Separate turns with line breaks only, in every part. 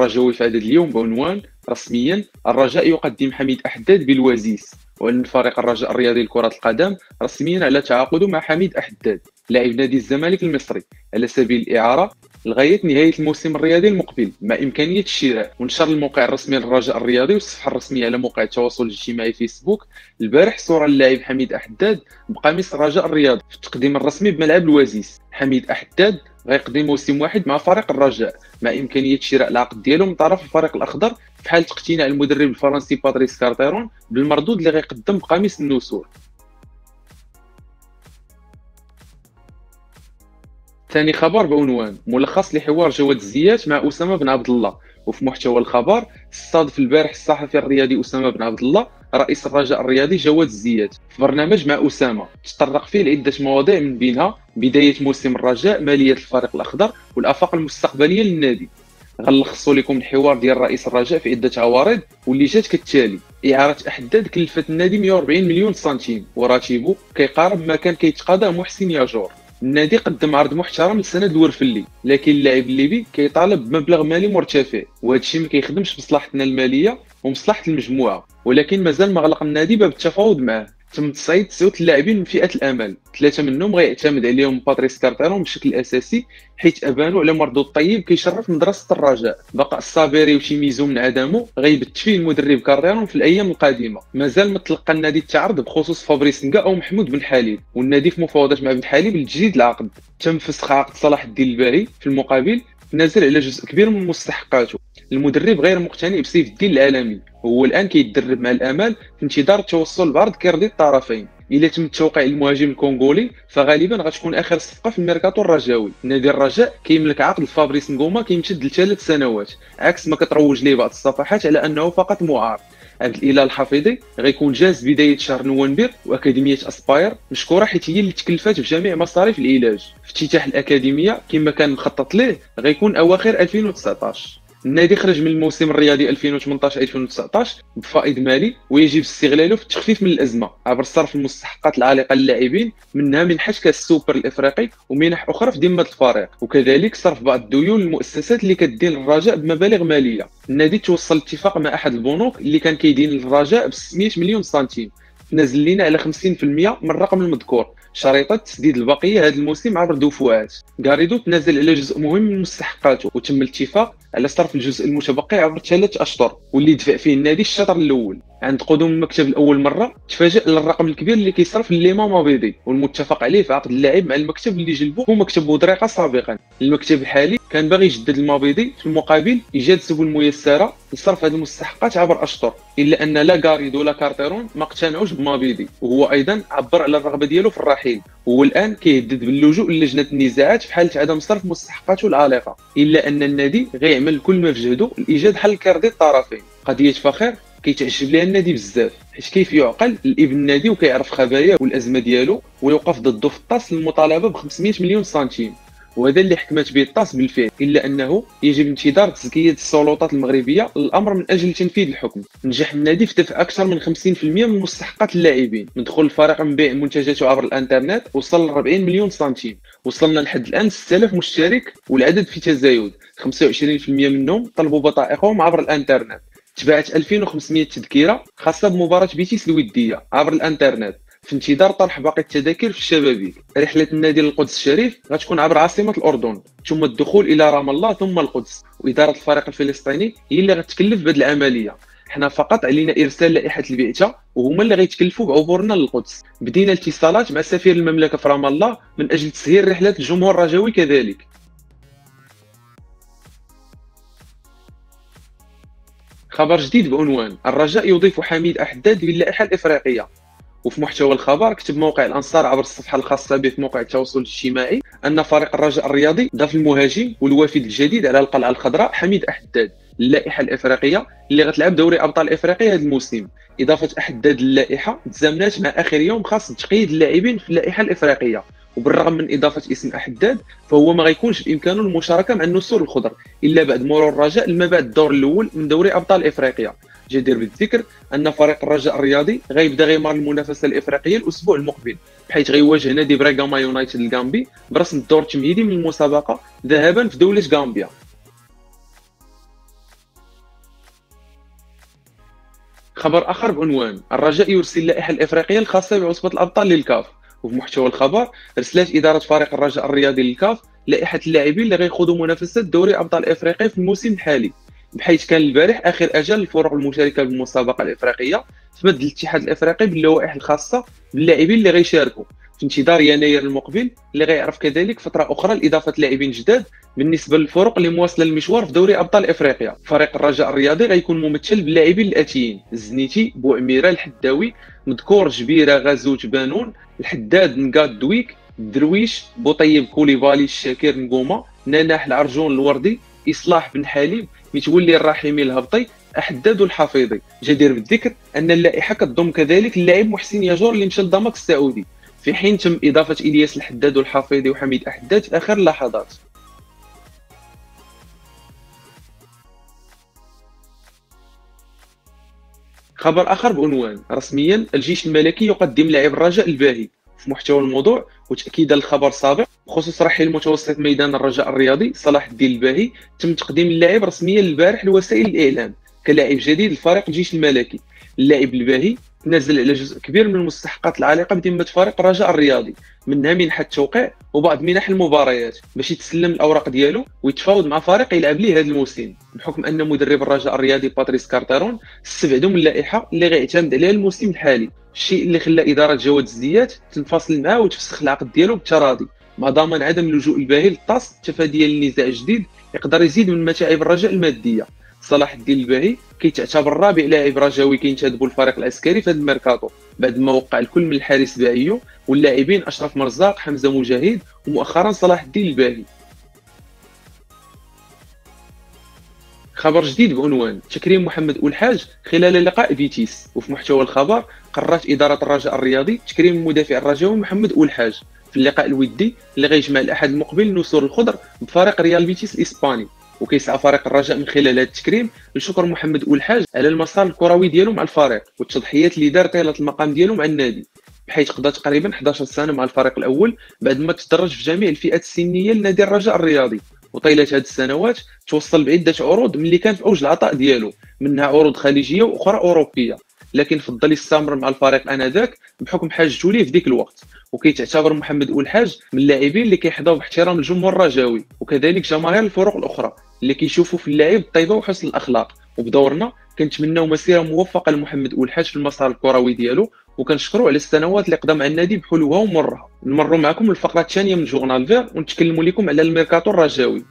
الرجوي في هذا اليوم بعنوان رسميا الرجاء يقدم حميد أحداد بالوزيس وأن فريق الرجاء الرياضي لكرة القدم رسميا على تعاقد مع حميد أحداد لاعب نادي الزمالك المصري على سبيل الإعارة لغاية نهاية الموسم الرياضي المقبل مع إمكانية الشراء ونشر الموقع الرسمي للرجاء الرياضي والصفحة الرسمية على موقع التواصل الاجتماعي فيسبوك. البارح صورة للاعب حميد أحداد بقميص الرجاء الرياضي في التقديم الرسمي بملعب الوزيس حميد أحداد غيقضي موسم واحد مع فريق الرجاء. مع إمكانية شراء العقد ديالو من طرف الفريق الأخضر في حاله اقتناع المدرب الفرنسي باتريس كارتيرون بالمردود اللي غيقدم بقميص النسور. ثاني خبر بعنوان. ملخص لحوار جواد الزيات مع أسامة بن عبد الله. وفي محتوى الخبر استضاف البارح الصحفي الرياضي أسامة بن عبد الله رئيس الرجاء الرياضي جواد الزيات في برنامج مع أسامة تطرق فيه لعدة مواضيع من بينها بداية موسم الرجاء مالية الفريق الأخضر والأفاق المستقبلية للنادي. غنلخصوا لكم الحوار ديال رئيس الرجاء في عدة عوارض واللي جات كالتالي إعارة إحداد كلفت النادي 140 مليون سنتيم. وراتبه كيقارب ما كان كيتقاضاه محسن ياجور. النادي قدم عرض محترم لسند الورفلي لكن اللاعب الليبي كيطالب بمبلغ مالي مرتفع وهذا الشيء ما كيخدمش مصلحتنا المالية. ومصلحة المجموعة ولكن مازال مغلق النادي باب التفاوض معه تم تصعيد تسعود اللاعبين من فئة الأمل. ثلاثة منهم غيعتمد عليهم باتريس كارتيرون بشكل أساسي حيث ابانوا على مردود طيب كيشرف مدرسه الرجاء. بقاء الصابيري وشيميزو من عدمه غيبت فيه المدرب كارتيرون في الأيام القادمة. مازال ما تلقى النادي التعرض بخصوص فابريس نكا أو محمود بن حليب والنادي في مفاوضات مع بن حليب لتجديد العقد. تم فسخ عقد صلاح الدين الباهي في المقابل تنازل على جزء كبير من مستحقاته. المدرب غير مقتنع بسيف الدين العلمي. وهو الآن كيتدرب مع الامال في انتظار التوصل بعرض كيرضي الطرفين. إلا تم التوقيع المهاجم الكونغولي فغالبا غتكون آخر صفقة في الميركاتو الرجاوي. نادي الرجاء كيملك عقد فابريس نغوما كيمتد لثلاث سنوات. عكس ما كتروج ليه بعض الصفحات على أنه فقط معارض. عبد الاله الحفيظي غيكون جاهز بداية شهر نوفمبر وأكاديمية أسباير مشكورة حيت هي اللي تكلفات بجميع مصاريف العلاج افتتاح الأكاديمية كما كان مخطط ليه غيكون أواخر 2019 النادي خرج من الموسم الرياضي 2018 2019 بفائض مالي ويجب استغلاله في التخفيف من الأزمة عبر صرف المستحقات العالقة للاعبين منها منحه كاس السوبر الإفريقي ومنح أخرى في ذمة الفريق وكذلك صرف بعض الديون للمؤسسات اللي كدين الرجاء بمبالغ مالية. النادي توصل اتفاق مع أحد البنوك اللي كان كيدين للرجاء ب 600 مليون سنتيم. نازل لينا على 50% من الرقم المذكور. شريطة تسديد البقية هذا الموسم عبر دفعات غاريدو تنازل على جزء مهم من مستحقاته وتم الاتفاق على صرف الجزء المتبقي عبر ثلاث أشهر واللي دفع فيه النادي الشطر الأول. عند قدوم المكتب الأول مرة تفاجئ للرقم الكبير اللي كيصرف لليما مابيدي. والمتفق عليه في عقد اللاعب مع المكتب اللي جلبه هو مكتب بودريقة سابقا. المكتب الحالي كان باغي يجدد المابيدي في المقابل إيجاد سبل ميسرة لصرف هذه المستحقات عبر أشطر. إلا أن لا غاريدو ولا كارتيرون ما اقتنعوش بمابيدي. وهو أيضا عبر على الرغبة ديالو في الرحيل. هو الآن كيهدد باللجوء للجنة النزاعات في حالة عدم صرف مستحقاته العالقة. إلا أن النادي غيعمل كل ما في جهده لإيجاد حل كيرضي الطرفين. قضية فخر كيتعجب ليها النادي بزاف. حيت كيف يعقل الإبن النادي وكيعرف خباياه والأزمة ديالو ويوقف ضده في الطاس للمطالبه ب 500 مليون سنتيم. وهذا اللي حكمت به الطاس بالفعل إلا أنه يجب انتظار تزكية السلطات المغربية للأمر من أجل تنفيذ الحكم. نجح النادي في دفع أكثر من 50% من مستحقات اللاعبين. من دخول الفريق من بيع منتجاته عبر الإنترنت وصل ل 40 مليون سنتيم. وصلنا لحد الآن 6000 مشترك والعدد في تزايد. 25% منهم طلبوا بطائقهم عبر الإنترنت. تباعت 2500 تذكره خاصة بمباراة بيتيس الودية عبر الإنترنت. في انتظار طرح باقي التذاكر في الشبابيك. رحلة النادي للقدس الشريف غتكون عبر عاصمة الأردن. ثم الدخول إلى رام الله ثم القدس. وإدارة الفريق الفلسطيني هي اللي غتكلف بهذه العملية. حنا فقط علينا إرسال لائحة البعثه وهما اللي غيتكلفوا بعبورنا للقدس. بدينا الاتصالات مع سفير المملكة في رام الله من أجل تسهيل رحلة الجمهور الرجاوي كذلك. خبر جديد بعنوان الرجاء يضيف حميد أحداد باللائحة الإفريقية. وفي محتوى الخبر كتب موقع الأنصار عبر الصفحة الخاصة به في موقع التواصل الاجتماعي أن فريق الرجاء الرياضي ضاف المهاجم والوافد الجديد على القلعة الخضراء حميد أحداد اللائحة الإفريقية اللي غتلعب دوري أبطال إفريقيا هذا الموسم. إضافة أحداد اللائحة تزامنات مع آخر يوم خاص بتقييد اللاعبين في اللائحة الإفريقية. وبالرغم من إضافة اسم أحداد فهو ما غيكونش بإمكانه المشاركة مع النسور الخضر إلا بعد مرور الرجاء لما بعد الدور الأول من دوري أبطال إفريقيا. جدير بالذكر أن فريق الرجاء الرياضي غيبدا غيمار المنافسة الإفريقية الأسبوع المقبل بحيث غيواجه نادي بريغاما يونايتد الغامبي برسم الدور التمهيدي من المسابقة ذهابا في دولة غامبيا. خبر آخر بعنوان الرجاء يرسل اللائحة الإفريقية الخاصة بعصبة الأبطال للكاف. وفي محتوى الخبر ارسلت إدارة فريق الرجاء الرياضي للكاف لائحة اللاعبين اللي غيخوضوا منافسة دوري أبطال إفريقيا في الموسم الحالي. بحيث كان البارح آخر أجل الفرق المشاركة بالمسابقة الإفريقية تمد الاتحاد الإفريقي باللوائح الخاصة باللاعبين اللي غيشاركوا. في انتظار يناير المقبل اللي غيعرف كذلك فترة أخرى لإضافة لاعبين جداد بالنسبة للفرق اللي مواصلة المشوار في دوري أبطال إفريقيا. فريق الرجاء الرياضي غيكون ممثل باللاعبين الآتيين. الزنيتي بوعميره الحداوي مذكور جبيرة غازوت بانون الحداد نقاد دويك درويش بوطيب كوليبالي الشاكر نقومة نناح العرجون الوردي إصلاح بن حليم متولي الرحيمي الهبطي أحداد الحفيظي. جدير بالذكر أن اللائحة كتضم كذلك اللاعب محسن ياجور اللي مشى للدمك السعودي. في حين تم إضافة إلياس الحداد والحفيظي وحميد أحداد في آخر اللحظات. خبر آخر بعنوان. رسميا الجيش الملكي يقدم لاعب الرجاء الباهي. في محتوى الموضوع وتاكيدا للخبر السابق بخصوص رحيل متوسط ميدان الرجاء الرياضي صلاح الدين الباهي تم تقديم اللاعب رسميا البارح لوسائل الإعلام كلاعب جديد لفريق الجيش الملكي. اللاعب الباهي تنازل على جزء كبير من المستحقات العالقة بذمه فريق الرجاء الرياضي منها منح التوقيع وبعض منح المباريات باش يتسلم الأوراق ديالو ويتفاوض مع فريق يلعب ليه هذا الموسم. بحكم أن مدرب الرجاء الرياضي باتريس كارتارون استبعدوا من اللائحة اللي غيعتمد عليها الموسم الحالي الشيء اللي خلى إدارة جواد الزيات تنفصل معاه وتفسخ العقد ديالو بالتراضي. مع ضمان عدم اللجوء الباهي للطاس تفاديا لنزاع جديد يقدر يزيد من متاعب الرجاء المادية. صلاح الدين الباهي كيتعتبر رابع لاعب رجاوي كينتدبوا الفريق العسكري في هذا الميركاتو. بعد ما وقع الكل من الحارس باعيو واللاعبين أشرف مرزاق حمزة مجاهد ومؤخرا صلاح الدين الباهي. خبر جديد بعنوان تكريم محمد أولحاج خلال لقاء فيتيس وفي محتوى الخبر قررت إدارة الرجاء الرياضي تكريم المدافع الرجاوي محمد أولحاج في اللقاء الودي اللي غيجمع الأحد المقبل نسور الخضر بفريق ريال فيتيس الإسباني. وكيسعى فريق الرجاء من خلال هذا التكريم. لشكر محمد أولحاج على المسار الكروي ديالو مع الفريق والتضحيات اللي دار طيلة المقام ديالو مع النادي بحيث قضى تقريبا 11 سنة مع الفريق الأول بعد ما تدرج في جميع الفئات السنية لنادي الرجاء الرياضي. وطيلة هذه السنوات توصل بعدة عروض ملي كان في اوج العطاء ديالو منها عروض خليجية وأخرى أوروبية. لكن فضل يستمر مع الفريق آنذاك بحكم حاجته ليه في ذيك الوقت. وكيتعتبر محمد أولحاج من اللاعبين اللي كيحظوا باحترام الجمهور الرجاوي وكذلك جماهير الفرق الأخرى. اللي كيشوفوا في اللاعب الطيبه وحسن الأخلاق. وبدورنا كنتمناو مسيره موفقة لمحمد أولحاج في المسار الكروي ديالو. وكنشكروا على السنوات اللي قدم مع النادي بحلوها ومرها. نمروا معكم الفقره الثانية من Journal Vert ونتكلموا لكم على الميركاتو الرجاوي.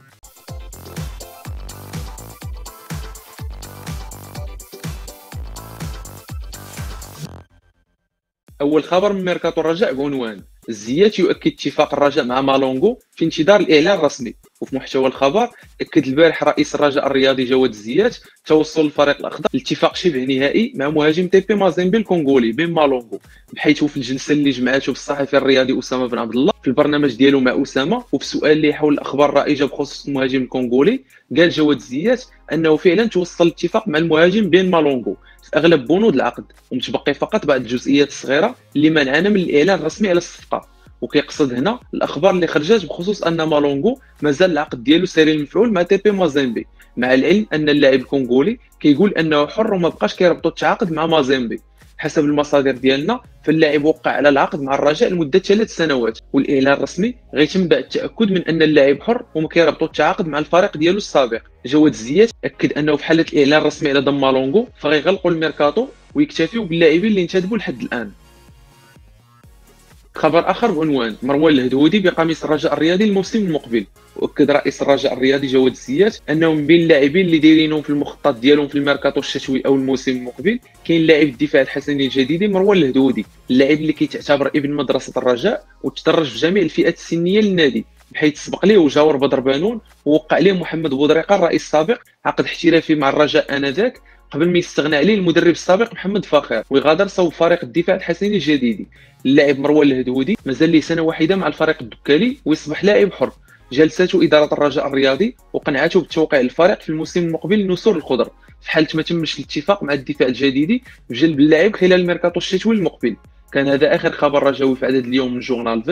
أول خبر من ميركاتو الرجاء بعنوان الزيات يؤكد اتفاق الرجاء مع مالونغو في انتظار الإعلان الرسمي. وفي محتوى الخبر أكد البارح رئيس الرجاء الرياضي جواد الزيات توصل الفريق الاخضر لاتفاق شبه نهائي مع مهاجم تيبي مازيمبي الكونغولي بين مالونغو بحيث في الجلسة اللي جمعته بالصحفي الرياضي أسامة بن عبد الله في البرنامج ديالو مع أسامة وفي سؤال اللي حول الأخبار الرائجة بخصوص المهاجم الكونغولي قال جواد الزيات أنه فعلا توصل الاتفاق مع المهاجم بين مالونغو في أغلب بنود العقد ومتبقي فقط بعض الجزئيات الصغيرة اللي منعنا من الإعلان الرسمي على الصفقة. وكيقصد هنا الأخبار اللي خرجت بخصوص أن مالونغو مازال العقد ديالو ساري المفعول مع تي بي مازيمبي. مع العلم أن اللاعب الكونغولي كيقول أنه حر وما بقاش كيربطوا التعاقد مع مازيمبي. حسب المصادر ديالنا فاللاعب وقع على العقد مع الرجاء لمدة ثلاث سنوات. والإعلان الرسمي غيتم بعد التأكد من أن اللاعب حر وما كيربطوا التعاقد مع الفريق ديالو السابق. جواد الزيات أكد أنه في حاله الإعلان الرسمي على ضم مالونغو فغيغلقوا الميركاتو ويكتفيوا باللاعبين اللي انتدبوا لحد الآن. خبر آخر بعنوان. مروان الهدودي بقميص الرجاء الرياضي الموسم المقبل. وأكد رئيس الرجاء الرياضي جواد السيات انه من بين اللاعبين اللي دايرينهم في المخطط ديالهم في الميركاتو الشتوي أو الموسم المقبل. كاين لاعب الدفاع الحسني الجديدي مروان الهدودي اللاعب اللي كيتعتبر ابن مدرسة الرجاء وتدرج في جميع الفئات السنية للنادي بحيث سبق ليه وجاور بدر بانون ووقع ليه محمد بودريقة الرئيس السابق عقد احترافي مع الرجاء آنذاك. قبل ما يستغنى عليه المدرب السابق محمد فاخر ويغادر صوب فريق الدفاع الحسني الجديدي. اللاعب مروان الهدودي مازال ليه سنة واحدة مع الفريق الدكالي ويصبح لاعب حر. جلسته إدارة الرجاء الرياضي وقنعته بالتوقيع الفريق في الموسم المقبل لنسور الخضر. في حاله ما تمش الاتفاق مع الدفاع الجديدي بجلب اللاعب خلال الميركاتو الشتوي المقبل. كان هذا آخر خبر رجاوي في عدد اليوم من جورنال